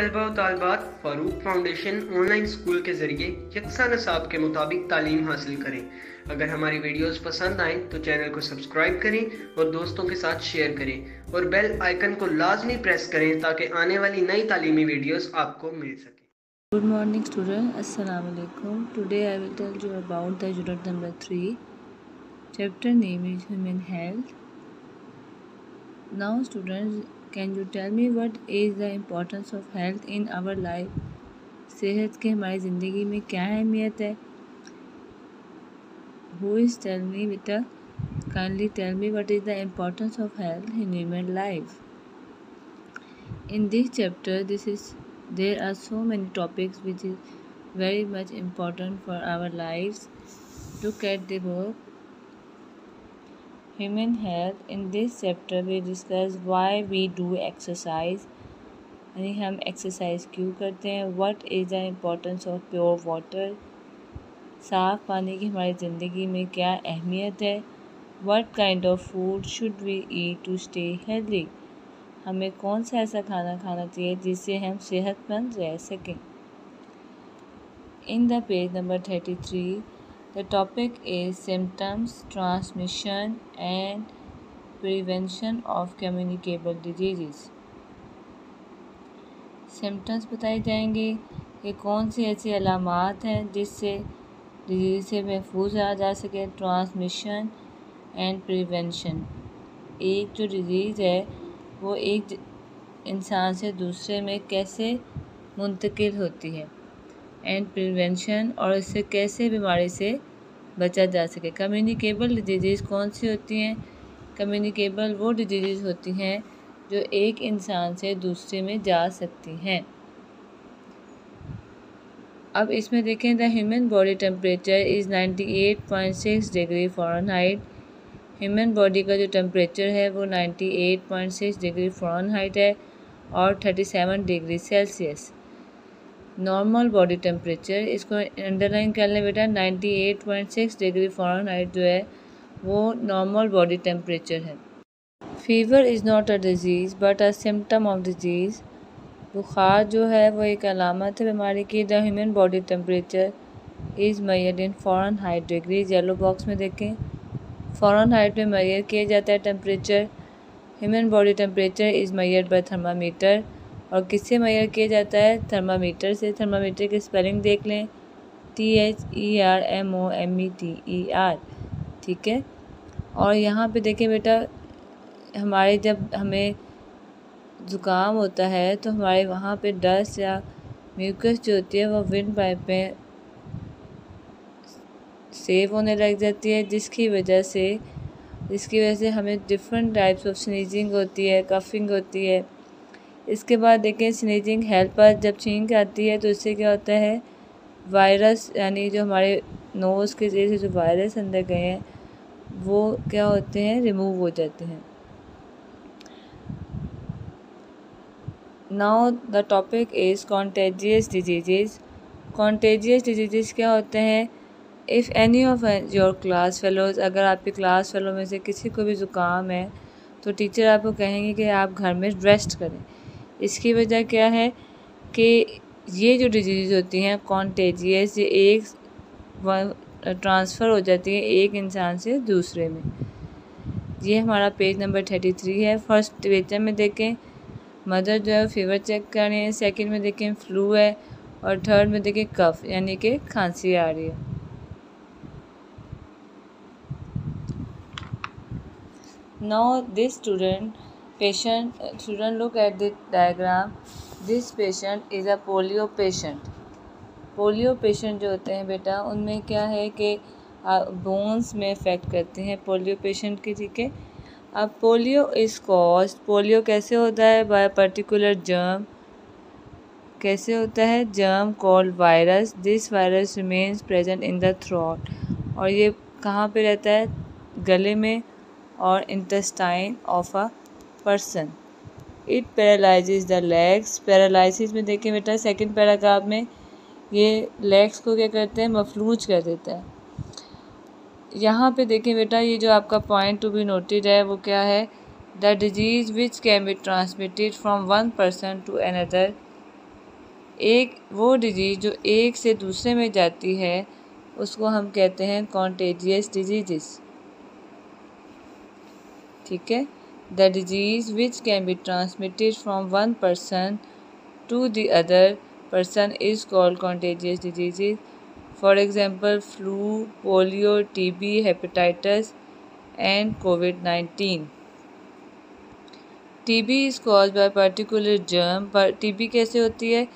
तलबा और तालबात फ़ारूक फाउंडेशन ऑनलाइन स्कूल के ज़रिए यकसा नसाब के मुताबिक तालीम हासिल करें। अगर हमारी वीडियोस पसंद आए तो चैनल को सब्सक्राइब करें और दोस्तों के साथ शेयर करें और बेल आइकन को लाजमी प्रेस करें ताकि आने वाली नई तालीमी वीडियोस आपको मिल सके। Good morning student. Assalamu alaikum today I will tell you about the unit number 3 chapter name is human health. Now, students can you tell me what is the importance of health in our life सेहत की हमारी ज़िंदगी में क्या अहमियत है? Who is tell me बेटा kindly tell me what is the importance of health in human life in this chapter, this is, there are so many topics which is very much important for our lives. Look at the book human health in this chapter, we discuss why we do exercise. यानी हम exercise क्यों करते हैं? What is the importance of pure water साफ़ पानी की हमारी ज़िंदगी में क्या अहमियत है? What kind of food should we eat to stay healthy हमें कौन सा ऐसा खाना खाना चाहिए जिससे हम सेहतमंद रह सकें? In the page number thirty three The topic is symptoms, transmission and prevention of communicable diseases. Symptoms बताए जाएँगे। कि कौन सी ऐसी अलामत हैं जिससे डिज़ीज़ से महफूज रहा जा सके? ट्रांसमिशन एंड प्रिवेंशन एक जो डिज़ीज़ है वो एक इंसान से दूसरे में कैसे मुंतकिल होती है? एंड प्रिवेंशन और इससे कैसे बीमारी से बचा जा सके। कम्युनिकेबल डिज़ीज़ कौन सी होती हैं? कम्युनिकेबल वो डिज़ीज़ होती हैं जो एक इंसान से दूसरे में जा सकती हैं। अब इसमें देखें the human body temperature is 98.6 degree Fahrenheit human body का जो टेम्परेचर है वो 98.6 डिग्री फ़ारेनहाइट है और 37 degree Celsius normal body temperature इसको अंडरलाइन कर लें बेटा 98.6 डिग्री फ़ारेनहाइट जो है, वो नॉर्मल बॉडी टेम्परेचर है। Fever is not a disease but a symptom of disease बुखार जो है, वो एक अलामत है बीमारी की। The human body temperature is measured in Fahrenheit degree yellow box में देखें। फ़ॉरन हाइट में मैयर किया जाता है temperature human body temperature is measured by thermometer और किससे मैयर किया जाता है? थर्मामीटर से। थर्मामीटर की स्पेलिंग देख लें। T H E R M O M E T E R ठीक है? और यहाँ पे देखें बेटा, हमारे जब हमें ज़ुकाम होता है तो हमारे वहाँ पे डस्ट या म्यूकस जो होती है, वो विंड पाइप में सेव होने लग जाती है, जिसकी वजह से, जिसकी वजह से हमें डिफरेंट टाइप्स ऑफ़ स्नीजिंग होती है कफिंग होती है। इसके बाद देखें स्नीजिंग हेल्पर पर जब छींक आती है तो इससे क्या होता है? वायरस यानी जो हमारे नोज़ के ज़रिए जो वायरस अंदर गए हैं, वो क्या होते हैं? रिमूव हो जाते हैं। Now the topic is contagious disease contagious disease क्या होते हैं? If any of your class fellows अगर आपके क्लास फेलो में से किसी को भी ज़ुकाम है तो टीचर आपको कहेंगे कि आप घर में रेस्ट करें। इसकी वजह क्या है कि ये जो डिज़ीज़ होती हैं कॉन्टेजियस ये एक ट्रांसफ़र हो जाती है एक इंसान से दूसरे में। ये हमारा पेज नंबर थर्टी थ्री है। फ़र्स्ट पेज में देखें मदर जो है फीवर चेक कर रहे हैं। सेकंड में देखें फ्लू है। और थर्ड में देखें कफ यानी कि खांसी आ रही है। Now this student patient children look at the diagram. This patient is a polio patient. Polio patient जो होते हैं बेटा, उनमें क्या है कि बोन्स में इफ़ेक्ट करते हैं पोलियो पेशेंट की, ठीक है? अब पोलियो इज़ कॉज पोलियो कैसे होता है? बाय पर्टिकुलर जर्म कैसे होता है? Germ called virus this virus remains present in the throat और ये कहाँ पे रहता है? गले में और intestine of a person it paralyse the legs paralysis में देखें बेटा सेकंड पैराग्राफ में ये लेग्स को क्या करते हैं? मफलूज कर देता है। यहाँ पे देखें बेटा, ये जो आपका पॉइंट टू बी नोटेड है, वो क्या है? The disease which can be transmitted from one person to another एक, वो डिज़ीज़ जो एक से दूसरे में जाती है, उसको हम कहते हैं कॉन्टेजियस डिज़ीज़ ठीक है? The disease which can be transmitted from one person to the other person is called contagious diseases. For example, flu, polio, TB, hepatitis and COVID-19. TB is caused by particular germ. पर TB कैसे होती है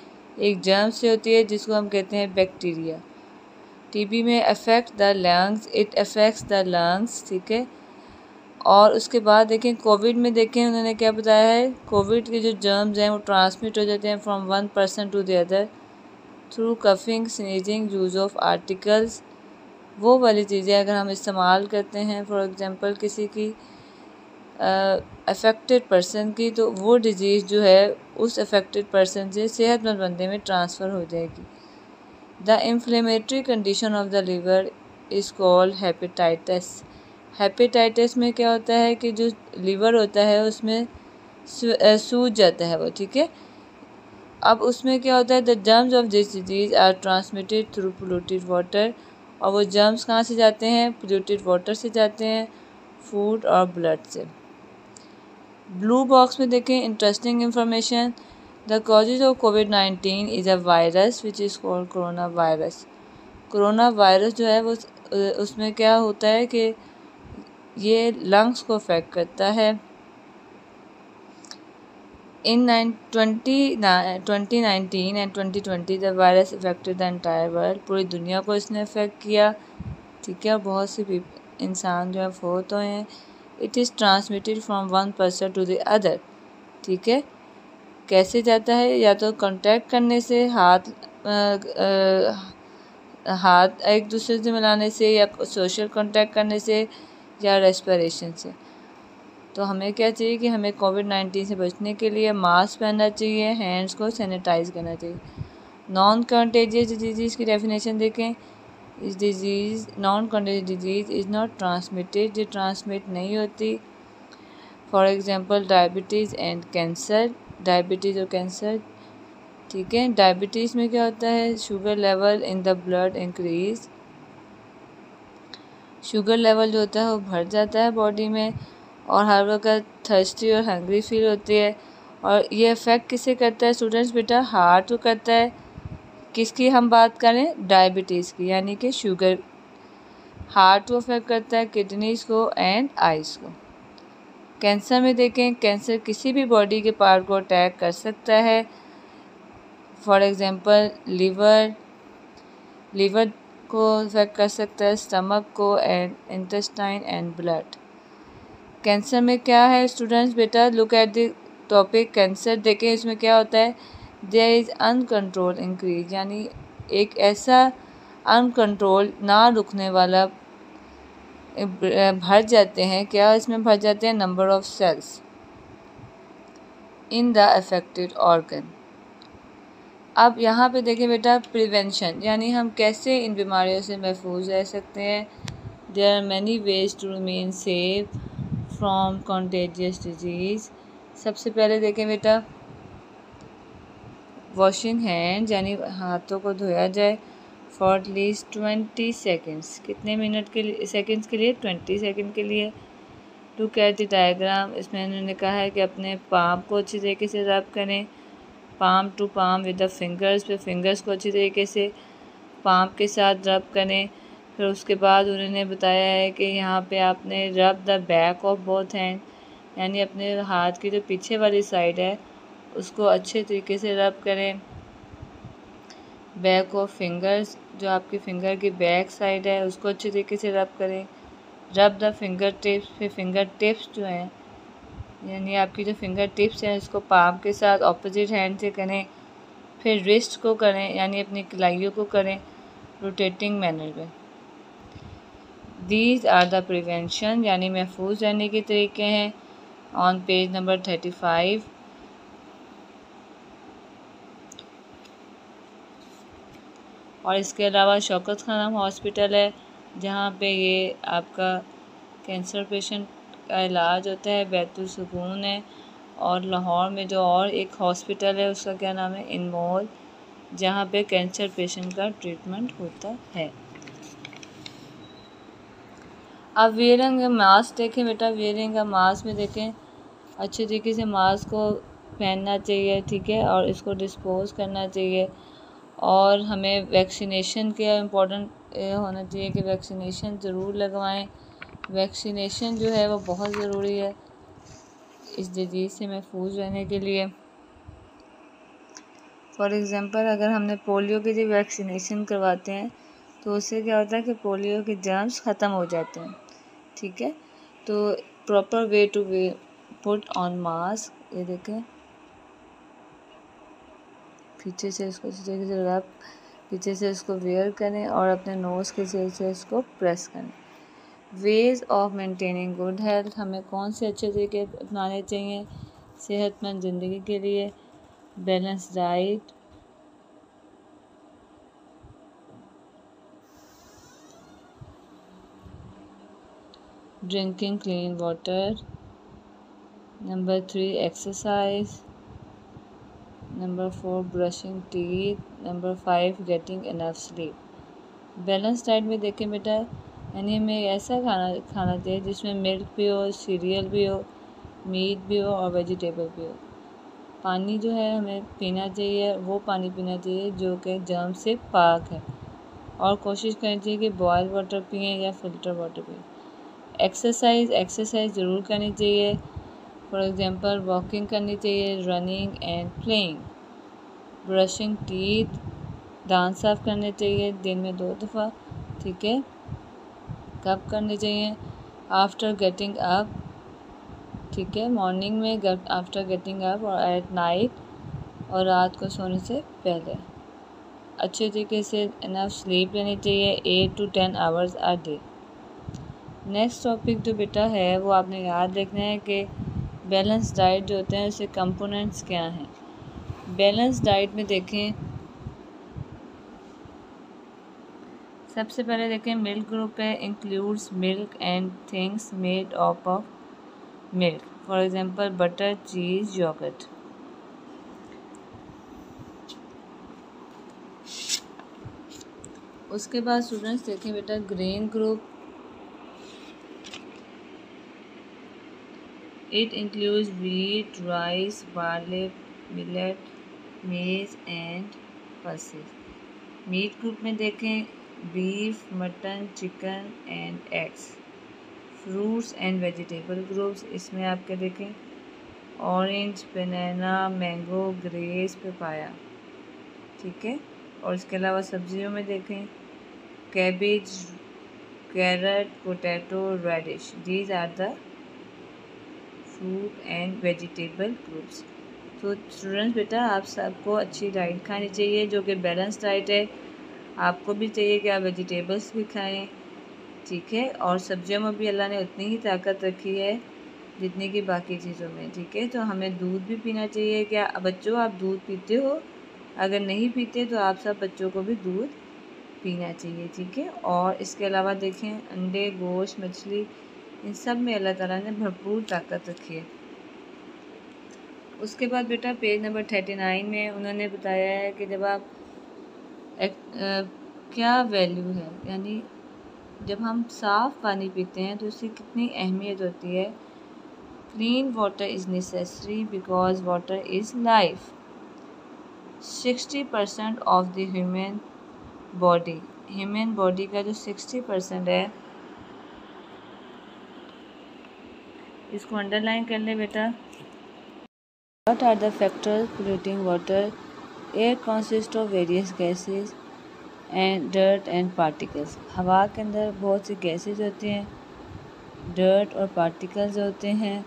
एक germ से होती है जिसको हम कहते हैं बैक्टीरिया टीबी में affect the lungs it affects the lungs ठीक है और उसके बाद देखें कोविड में देखें, उन्होंने क्या बताया है? कोविड के जो जर्म्स हैं, वो ट्रांसमिट हो जाते हैं from one person to the other through coughing sneezing use of articles वो वाली चीज़ें अगर हम इस्तेमाल करते हैं फॉर एग्ज़ाम्पल किसी की अफेक्टेड पर्सन की तो वो डिज़ीज़ जो है, उस अफेक्टेड पर्सन से सेहतमंद बंदे में ट्रांसफ़र हो जाएगी। The inflammatory condition of the liver is called hepatitis hepatitis में क्या होता है कि जो लीवर होता है, उसमें सूज जाता है वो, ठीक है? अब उसमें क्या होता है the germs of this disease are transmitted through polluted water और वो जर्म्स कहाँ से जाते हैं? पोल्यूटेड वाटर से जाते हैं फ़ूड और ब्लड से। ब्लू बॉक्स में देखें interesting information the causes of COVID nineteen is a virus which is called corona virus corona virus जो है, वो उसमें क्या होता है कि ये लंग्स को अफेक्ट करता है। In twenty twenty nineteen and twenty twenty the virus affected the entire world पूरी दुनिया को इसने अफेक्ट किया। ठीक है बहुत से इंसान जो है फोत हुए हैं। It is transmitted from one person to the other ठीक है? कैसे जाता है? या तो कांटेक्ट करने से हाथ आ, आ, हाथ एक दूसरे से मिलाने से या सोशल कांटेक्ट करने से या रेस्पिरेशन से। तो हमें क्या चाहिए कि हमें कोविड नाइन्टीन से बचने के लिए मास्क पहनना चाहिए हैंड्स को सैनिटाइज करना चाहिए। नॉन कंटेजियस डिज़ीज़ की डेफिनेशन देखें। इस disease non contagious disease is not transmitted जो ट्रांसमिट नहीं होती। For example diabetes and cancer diabetes और कैंसर ठीक है? डायबिटीज़ में क्या होता है? Sugar level in the blood increase sugar level जो होता है वो बढ़ जाता है बॉडी में और हर वक्त थर्स्टी और हंग्री फील होती है। और ये इफ़ेक्ट किसे करता है स्टूडेंट्स बेटा? हार्ट को करता है। किसकी हम बात करें? डायबिटीज़ की, यानी कि शुगर हार्ट को अफेक्ट करता है किडनीज़ को एंड आइज़ को। कैंसर में देखें कैंसर किसी भी बॉडी के पार्ट को अटैक कर सकता है। फॉर एग्ज़ाम्पल लीवर लीवर को इफ़ेक्ट कर सकता है स्टमक को and intestine and blood cancer में क्या है स्टूडेंट्स बेटा? Look at the topic cancer देखें इसमें क्या होता है? देयर इज़ अनकंट्रोल इंक्रीज यानी एक ऐसा अनकंट्रोल ना रुकने वाला भर जाते हैं। क्या इसमें भर जाते हैं? Number of cells in the affected organ अब यहाँ पे देखें बेटा प्रिवेंशन यानी हम कैसे इन बीमारियों से महफूज रह सकते हैं? There are many ways to remain safe from contagious disease सबसे पहले देखें बेटा वॉशिंग हैंड यानी हाथों को धोया जाए for at least twenty seconds कितने मिनट के लिए सेकेंड्स के लिए? ट्वेंटी सेकेंड के लिए. टू कैट द डायग्राम इसमें उन्होंने कहा है कि अपने पाम को अच्छी तरीके से रब करें। Palm to palm with the fingers पे फिंगर्स को अच्छी तरीके से पाम के साथ रब करें। फिर उसके बाद उन्होंने बताया है कि यहाँ पे आपने rub the back of both hand यानी अपने हाथ की जो पीछे वाली साइड है, उसको अच्छे तरीके से रब करें। बैक ऑफ़ फिंगर्स जो आपकी फिंगर की बैक साइड है, उसको अच्छे तरीके से रब करें। रब द फिंगर टिप्स फिर फिंगर टिप्स जो हैं यानी आपकी जो फिंगर टिप्स हैं उसको पाम के साथ ऑपोजिट हैंड से करें, फिर रिस्ट को करें, यानी अपनी कलाइयों को करें रोटेटिंग मैनर में दीज आर द प्रिवेंशन यानी महफूज रहने के तरीके हैं। On page number thirty five और इसके अलावा शौकत खानम हॉस्पिटल है, जहाँ पे ये आपका कैंसर पेशेंट का इलाज होता है बैतुलसकून है और लाहौर में जो और एक हॉस्पिटल है, उसका क्या नाम है? इनमोल, जहाँ पे कैंसर पेशेंट का ट्रीटमेंट होता है। अब वेयरिंग मास्क देखें बेटा, वेयरिंग का मास्क में देखें, अच्छे तरीके से मास्क को पहनना चाहिए, ठीक है, और इसको डिस्पोज करना चाहिए। और हमें वैक्सीनेशन का इम्पोर्टेंट होना चाहिए कि वैक्सीनेशन ज़रूर लगवाएँ। वैक्सीनेशन जो है वो बहुत ज़रूरी है इस डिज़ीज़ से महफूज रहने के लिए। फॉर एग्ज़ाम्पल अगर हमने पोलियो की जब वैक्सीनेशन करवाते हैं तो उससे क्या होता है कि पोलियो के जर्म्स ख़त्म हो जाते हैं, ठीक है? तो proper way to way put on mask ये देखें। पीछे से इसको से पीछे से इसको वेयर करें और अपने नोज़ के से इसको प्रेस करें। Ways of maintaining good health हमें कौन से अच्छे तरीके अपनाने चाहिए? सेहतमंद ज़िंदगी के लिए balance diet drinking clean water number three exercise number four brushing teeth number five getting enough sleep balance diet में देखें बेटा यानी हमें ऐसा खाना खाना चाहिए जिसमें मिल्क भी हो सीरियल भी हो मीट भी हो और वेजिटेबल भी हो। पानी जो है हमें पीना चाहिए, वो पानी पीना चाहिए जो कि जर्म से पाक है। और कोशिश करनी चाहिए कि बॉयल वाटर पिए या फ़िल्टर वाटर पिए। एक्सरसाइज एक्सरसाइज ज़रूर करनी चाहिए। फॉर एग्ज़ाम्पल वॉकिंग करनी चाहिए running and playing brushing teeth दांत साफ़ करने चाहिए, दिन में दो दफ़ा, ठीक है? कब करनी चाहिए आफ्टर गेटिंग अप ठीक है? मॉर्निंग में आफ्टर गेटिंग अप और एट नाइट और रात को सोने से पहले। अच्छे तरीके से इनफ स्लीप लेनी चाहिए eight to ten hours a day next topic जो बेटा है, वो आपने याद रखना है कि बैलेंस डाइट जो होते हैं, उसके कंपोनेंट्स क्या हैं? बैलेंस डाइट में देखें सबसे पहले देखें मिल्क ग्रुप है includes milk and things made of of milk for example butter cheese yogurt उसके बाद स्टूडेंट्स देखें बेटा grain group it includes wheat rice barley millet maize and pulses meat group में देखें beef, mutton, chicken and eggs. Fruits and vegetable groups इसमें आपके देखें। Orange banana mango grapes papaya ठीक है? और इसके अलावा सब्जियों में देखें। Cabbage carrot potato radish these are the fruit and vegetable groups तो स्टूडेंट्स बेटा आप सबको अच्छी डाइट खानी चाहिए जो कि बैलेंस डाइट है। आपको भी चाहिए कि आप वेजिटेबल्स भी खाएँ, ठीक है? और सब्जियों में भी अल्लाह ने उतनी ही ताकत रखी है जितनी कि बाकी चीज़ों में, ठीक है? तो हमें दूध भी पीना चाहिए क्या? बच्चों, आप दूध पीते हो? अगर नहीं पीते तो आप सब बच्चों को भी दूध पीना चाहिए, ठीक है? और इसके अलावा देखें, अंडे, गोश्त, मछली, इन सब में अल्लाह ताला ने भरपूर ताकत रखी है। उसके बाद बेटा, पेज नंबर थर्टी नाइन में उन्होंने बताया है कि जब आप एक, क्या वैल्यू है? यानी जब हम साफ़ पानी पीते हैं तो उसकी कितनी अहमियत होती है? Clean water is necessary because water is life sixty percent of the human body human body का जो सिक्सटी परसेंट है इसको अंडरलाइन कर ले बेटा. What are the factors polluting water air consist of various gases and dirt and particles हवा के अंदर बहुत सी गैसेज होती हैं डर्ट और पार्टिकल्स होते हैं।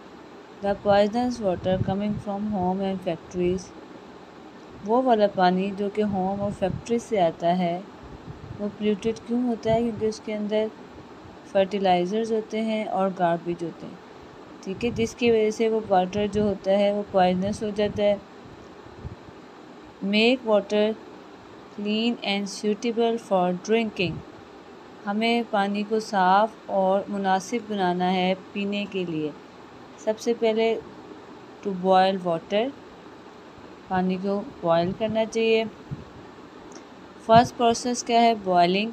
The poisonous water coming from home and factories वो वाला पानी जो कि होम और फैक्ट्री से आता है, वो पोल्यूटेड क्यों होता है? क्योंकि उसके अंदर फर्टिलाइज़र्स होते हैं और गार्बेज होते हैं। ठीक है, जिसकी वजह से वो वाटर जो होता है, वो पॉइजनस हो जाता है। Make water clean and suitable for drinking हमें पानी को साफ़ और मुनासिब बनाना है पीने के लिए। सबसे पहले टू बॉयल वाटर पानी को बॉयल करना चाहिए। फ़र्स्ट प्रोसेस क्या है? Boiling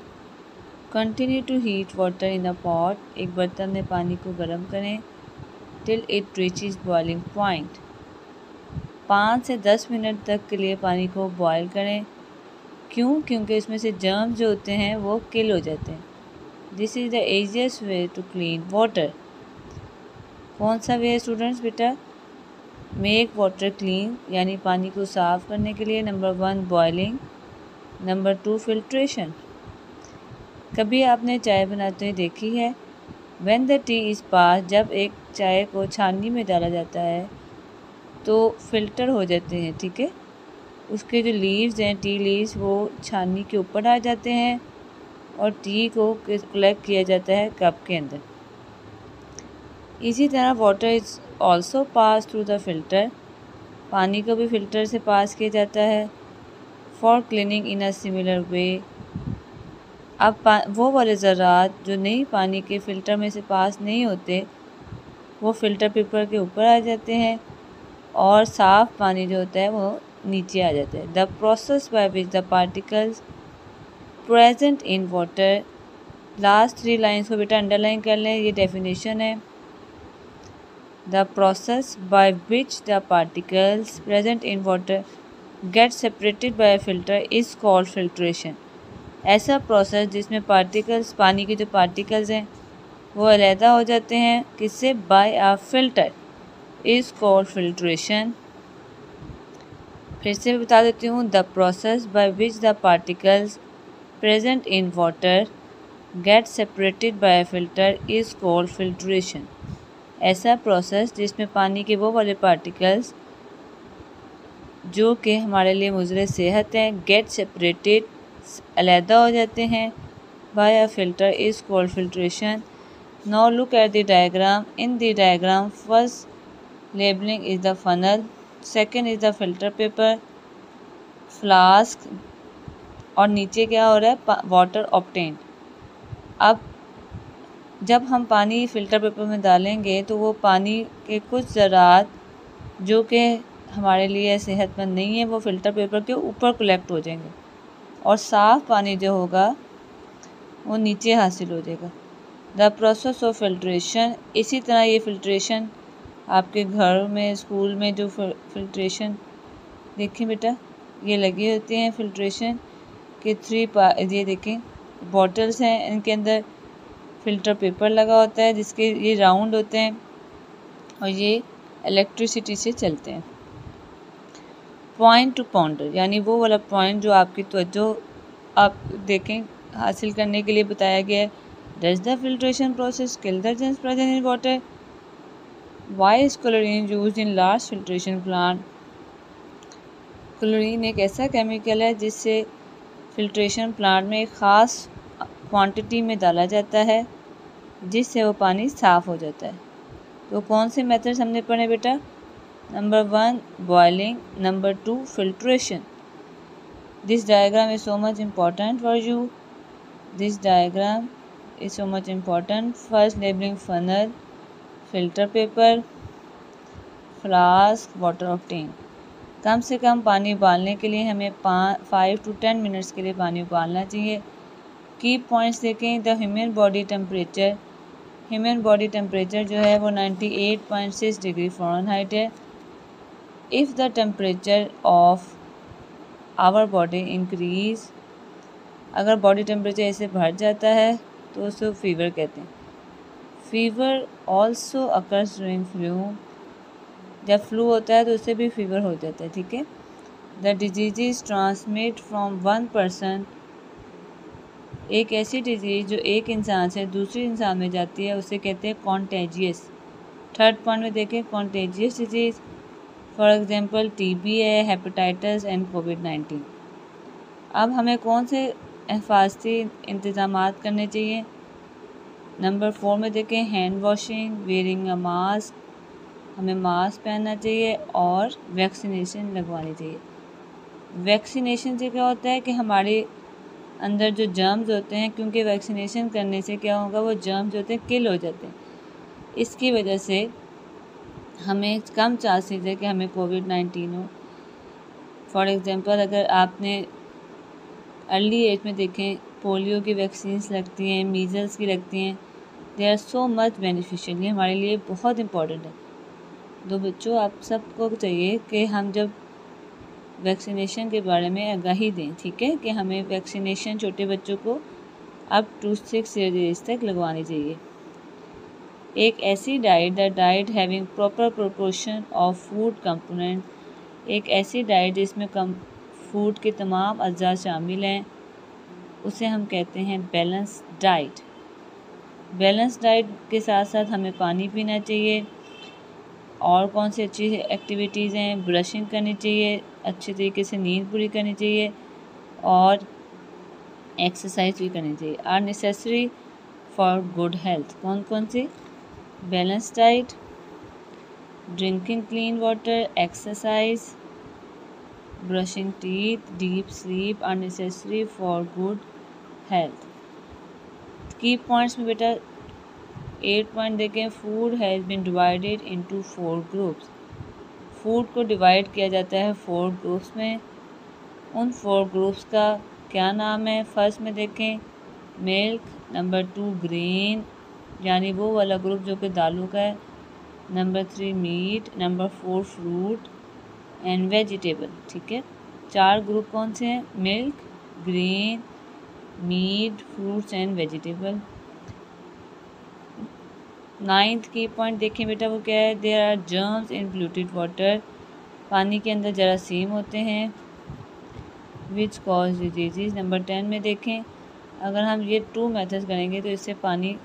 continue to heat water in a pot एक बर्तन में पानी को गर्म करें till it reaches boiling point पाँच से दस मिनट तक के लिए पानी को बॉयल करें। क्यों? क्योंकि इसमें से जर्म जो होते हैं, वो किल हो जाते हैं। This is the easiest way to clean water कौन सा वे है स्टूडेंट्स बेटा? मेक वाटर क्लीन यानी पानी को साफ़ करने के लिए number one boiling number two filtration कभी आपने चाय बनाते हुए देखी है? When the tea is pass जब एक चाय को छाननी में डाला जाता है तो फ़िल्टर हो जाते हैं, ठीक है? उसके जो लीव्स हैं टी लीव्स वो छाननी के ऊपर आ जाते हैं और टी को कलेक्ट किया जाता है कप के अंदर। इसी तरह water is also pass through the filter पानी को भी फ़िल्टर से पास किया जाता है for cleaning in a similar way अब वो वाले ज़रात जो नहीं पानी के फ़िल्टर में से पास नहीं होते, वो फ़िल्टर पेपर के ऊपर आ जाते हैं। और साफ़ पानी जो होता है वो नीचे आ जाता है। The process by which the particles present in water last three lines को बेटा अंडरलाइन कर लें, ये डेफिनेशन है। The process by which the particles present in water get separated by filter is called filtration ऐसा प्रोसेस जिसमें particles पानी के जो पार्टिकल्स हैं, वो अलहदा हो जाते हैं, किससे? By a filter is called filtration फिर से मैं बता देती हूँ the process by which the particles in water get separated by a filter is called filtration. ऐसा प्रोसेस जिसमें पानी के वो वाले पार्टिकल्स जो कि हमारे लिए मुजर सेहत हैं गेट सेपरेटेड अलहदा हो जाते हैं by a filter is called filtration now look at the diagram in the diagram first labelling is the funnel second is the filter paper flask और नीचे क्या हो रहा है? वाटर ऑप्टेंट अब जब हम पानी फ़िल्टर पेपर में डालेंगे तो वो पानी के कुछ ज़रात जो कि हमारे लिए सेहतमंद नहीं है, वो फ़िल्टर पेपर के ऊपर कलेक्ट हो जाएँगे। और साफ़ पानी जो होगा, वो नीचे हासिल हो जाएगा। द प्रोसेस ऑफ़ फिल्ट्रेशन इसी तरह ये फ़िल्ट्रेशन आपके घर में, स्कूल में जो फिल्ट्रेशन देखें बेटा, ये लगी होती हैं फ़िल्ट्रेशन के थ्री ये देखें, बॉटल्स हैं, इनके अंदर फ़िल्टर पेपर लगा होता है जिसके ये राउंड होते हैं और ये इलेक्ट्रिसिटी से चलते हैं। पॉइंट टू पाउंडर यानी वो वाला पॉइंट जो आपकी तवज्जो आप देखें, हासिल करने के लिए बताया गया है। Does the filtration process kill the germs present in water why is chlorine use in large filtration plant. Chlorine एक ऐसा केमिकल है जिससे फिल्ट्रेशन प्लांट में एक ख़ास क्वांटिटी में डाला जाता है, जिससे वो पानी साफ़ हो जाता है। तो कौन से मेथड्स हमने पढ़े बेटा? Number one, boiling. Number two, filtration. This diagram is so much important for you. This diagram is so much important. First labelling funnel. Filter paper, flask, water of obtain कम से कम पानी उबालने के लिए हमें पाँच फाइव टू टेन मिनट्स के लिए पानी उबालना चाहिए। की पॉइंट्स देखें the human body temperature human body temperature जो है वो 98.6 डिग्री हाइट है। If the temperature of our body increase अगर बॉडी टेम्परेचर ऐसे बढ़ जाता है तो उसको फीवर कहते हैं। Fever also occurs during flu जब फ्लू होता है तो उससे भी फीवर हो जाता है, ठीक है? The disease is transmit from one person एक ऐसी डिज़ीज़ जो एक इंसान से दूसरे इंसान में जाती है, उसे कहते हैं कॉन्टेजियस थर्ड पॉइंट में देखें contagious disease for example TB है हेपेटाइटिस एंड कोविड नाइन्टीन अब हमें कौन से हिफाजती इंतज़ाम करने चाहिए? नंबर फोर में देखें hand washing wearing a mask हमें मास्क पहनना चाहिए और वैक्सीनेशन लगवानी चाहिए। वैक्सीनेशन से क्या होता है कि हमारे अंदर जो जर्म्स होते हैं, क्योंकि वैक्सीनेशन करने से क्या होगा, वो जर्म्स होते हैं किल हो जाते हैं। इसकी वजह से हमें कम चांसेस है कि हमें कोविड नाइन्टीन हो। फॉर एग्ज़ाम्पल अगर आपने अर्ली एज में देखें, पोलियो की वैक्सीन लगती हैं मीज़ल्स की लगती हैं they are so much beneficial ये हमारे लिए बहुत इम्पोर्टेंट है। दो बच्चों, आप सबको चाहिए कि हम जब वैक्सीनेशन के बारे में आगाही दें, ठीक है? कि हमें वैक्सीनेशन छोटे बच्चों को अब टू सिक्स ईयर्स तक लगवानी चाहिए। एक ऐसी diet the diet having proper proportion of food component एक ऐसी डाइट जिसमें कम फ़ूड के तमाम अज्जा शामिल हैं, उसे हम कहते हैं बैलेंस डाइट बैलेंस डाइट के साथ साथ हमें पानी पीना चाहिए। और कौन सी अच्छी एक्टिविटीज़ हैं? ब्रशिंग करनी चाहिए, अच्छे तरीके से नींद पूरी करनी चाहिए और एक्सरसाइज भी करनी चाहिए। Are necessary for good health. कौन कौन सी? Balance diet, drinking clean water, exercise, brushing teeth, deep sleep are necessary for good health. Key points में बेटा एट पॉइंट देखें food has been divided into four groups food को divide किया जाता है four groups में। उन फोर ग्रुप्स का क्या नाम है? फ़र्स्ट में देखें मिल्क नंबर टू ग्रीन यानी वो वाला ग्रुप जो कि दालों का है। Number three meat number four fruit and vegetable ठीक है? चार ग्रुप कौन से हैं? Milk green meat fruits and vegetable ninth key point देखें बेटा, वो क्या है? There are germs in polluted water पानी के अंदर जरासीम होते हैं which cause disease number ten में देखें, अगर हम ये टू मेथड्स करेंगे तो इससे पानी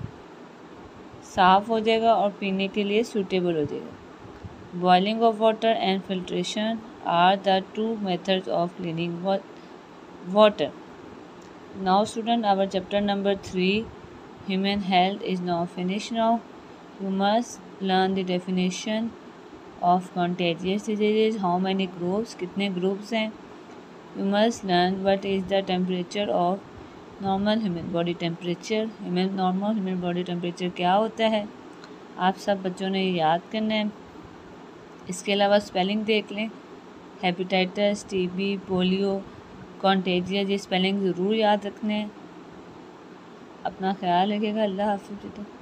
साफ़ हो जाएगा और पीने के लिए सूटेबल हो जाएगा। Boiling of water and filtration are the two methods of cleaning water now student our chapter number three human health is now finish now you must learn the definition of contagious diseases how many groups कितने groups हैं you must learn what is the temperature of normal human body temperature human normal human body temperature क्या होता है आप सब बच्चों ने याद करना है इसके अलावा स्पेलिंग देख लें हेपेटाइटिस टीबी पोलियो कॉन्टेजिया ये स्पेलिंग ज़रूर याद रखने अपना ख्याल रखेगा अल्लाह हाफिज़।